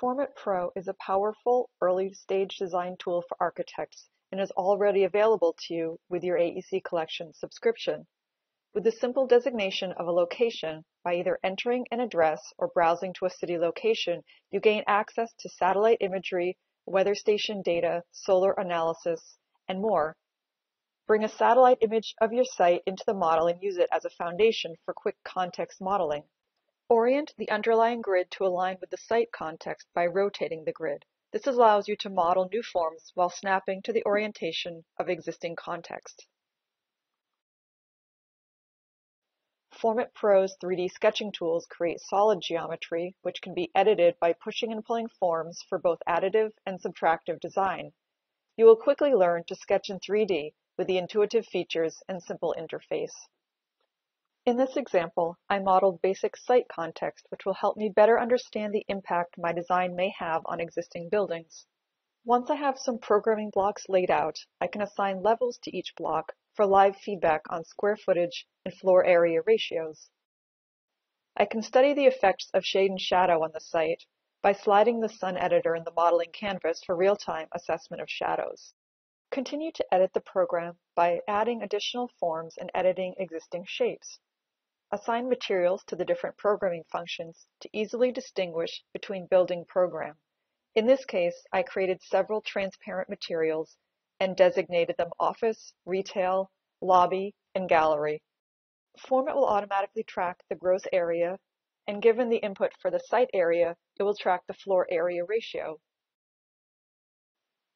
FormIt Pro is a powerful early-stage design tool for architects and is already available to you with your AEC Collection subscription. With the simple designation of a location by either entering an address or browsing to a city location, you gain access to satellite imagery, weather station data, solar analysis, and more. Bring a satellite image of your site into the model and use it as a foundation for quick context modeling. Orient the underlying grid to align with the site context by rotating the grid. This allows you to model new forms while snapping to the orientation of existing context. FormIt Pro's 3D sketching tools create solid geometry, which can be edited by pushing and pulling forms for both additive and subtractive design. You will quickly learn to sketch in 3D with the intuitive features and simple interface. In this example, I modeled basic site context, which will help me better understand the impact my design may have on existing buildings. Once I have some programming blocks laid out, I can assign levels to each block for live feedback on square footage and floor area ratios. I can study the effects of shade and shadow on the site by sliding the Sun editor in the modeling canvas for real-time assessment of shadows. Continue to edit the program by adding additional forms and editing existing shapes. Assign materials to the different programming functions to easily distinguish between building program. In this case, I created several transparent materials and designated them office, retail, lobby, and gallery. FormIt will automatically track the gross area, and given the input for the site area, it will track the floor area ratio.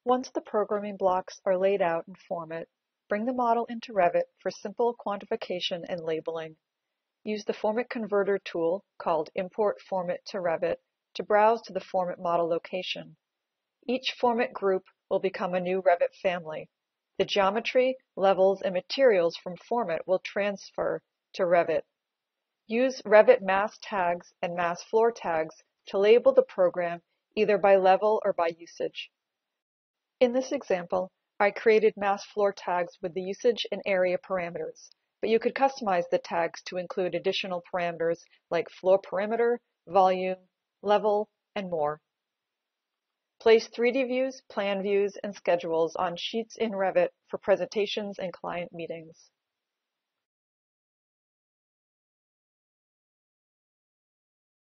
Once the programming blocks are laid out in FormIt, bring the model into Revit for simple quantification and labeling. Use the FormIt Converter tool, called Import FormIt to Revit, to browse to the FormIt model location. Each FormIt group will become a new Revit family. The geometry, levels, and materials from FormIt will transfer to Revit. Use Revit mass tags and mass floor tags to label the program either by level or by usage. In this example, I created mass floor tags with the usage and area parameters but you could customize the tags to include additional parameters like floor perimeter, volume, level, and more. Place 3D views, plan views, and schedules on sheets in Revit for presentations and client meetings.